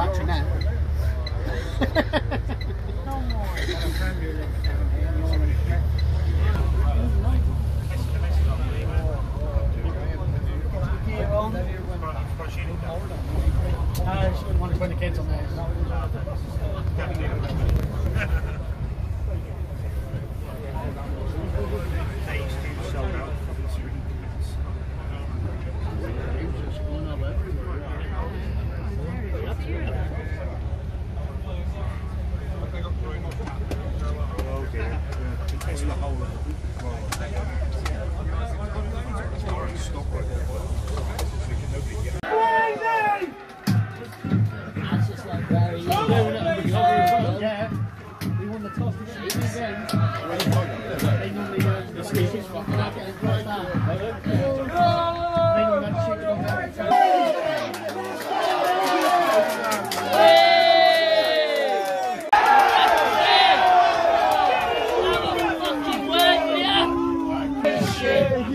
I shouldn't want to put the kids on there.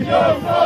Keep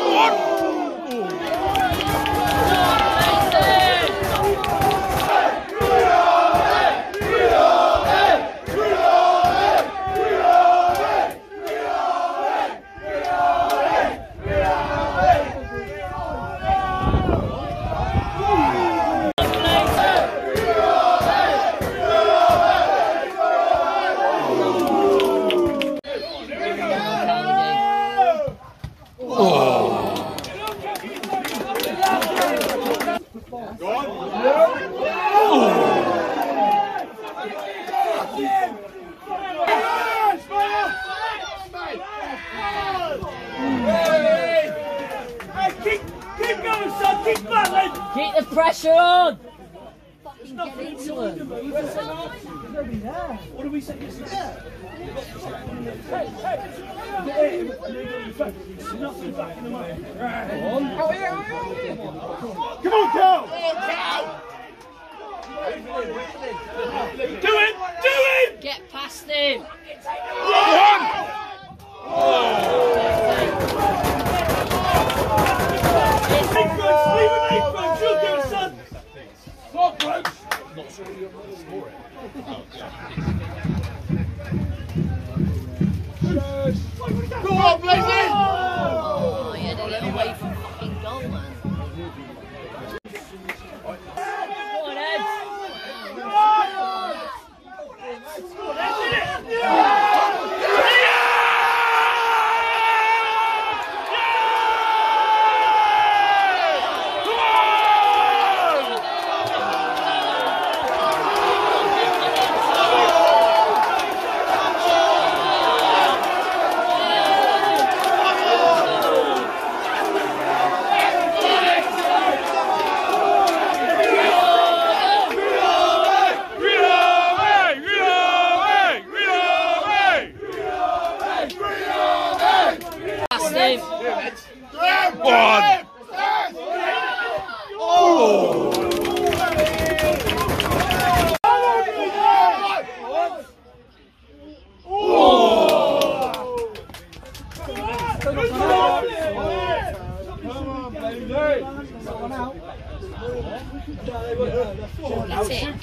pressure on! Fucking get into them. What do we say? Come on, Cal! Do it! Do it! Get past him! Go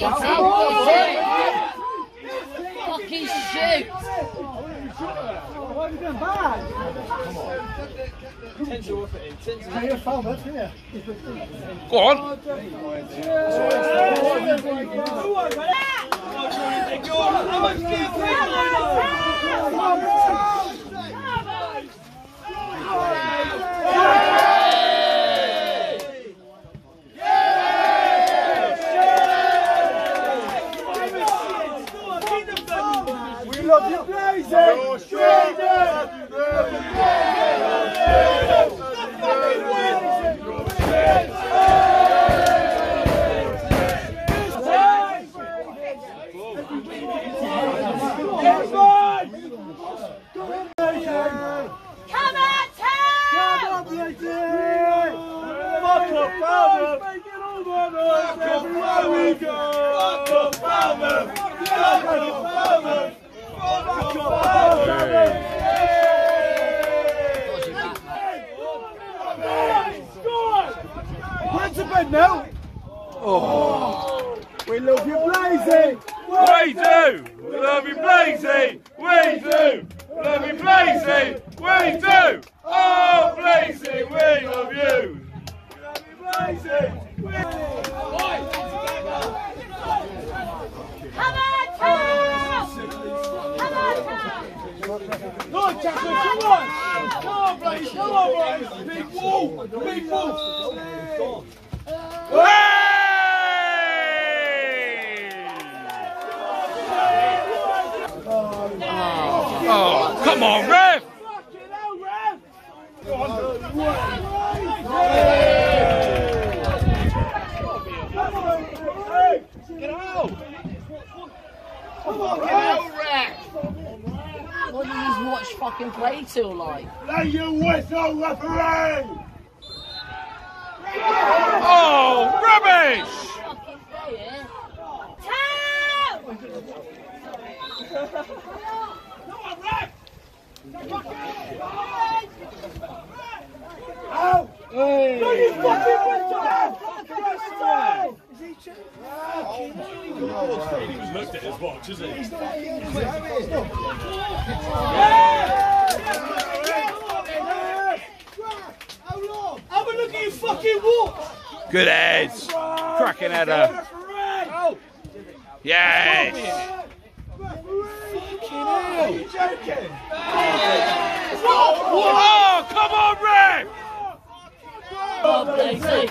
It's it, it's it, it's it. Fucking shoot. Why are you doing bad? Hey, you're foul, that's here. Go on. Go! Now? Oh, we Blazey! We do! Oh, Blazey, we love you! Come come on! Come on, come on! Big! Oh, come on, ref! Fucking hell, Rev! Get out! Come on, Rev! What do you watch fucking play till like? Lay your whistle, referee! Oh, rubbish! Fucking play it. Come on, Rev! Out! Hey. No, you fucking whistle, Rev! Fucking whistle! Is he looked at his watch, isn't he? A look at your fucking watch! Good heads! Cracking header! Yes! Are you joking? Oh, come on, ref! Oh, Blazey.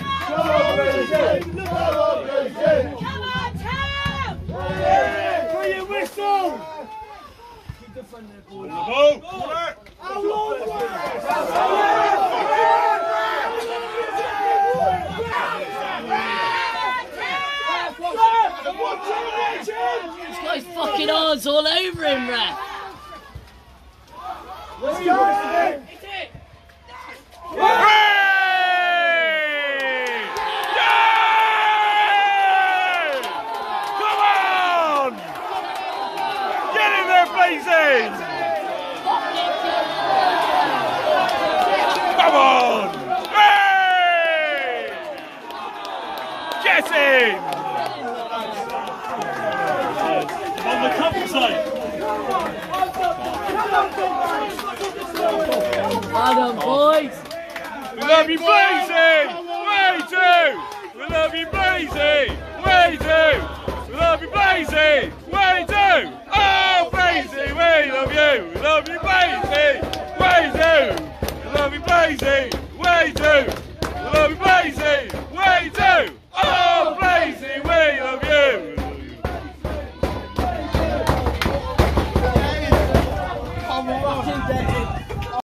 Blow your whistle! How long? This guy's fucking arms all over him, ref. Let's go! Hey! amazing! Come on! Hey! Get him! On the cup side. Adam, boys! We love you, Blazing! Way too! We love you, Blazing! Way too! We love you, Blazing! crazy, love you. Love you crazy, crazy. Love you crazy, way too. Love you crazy, way too. Oh, crazy.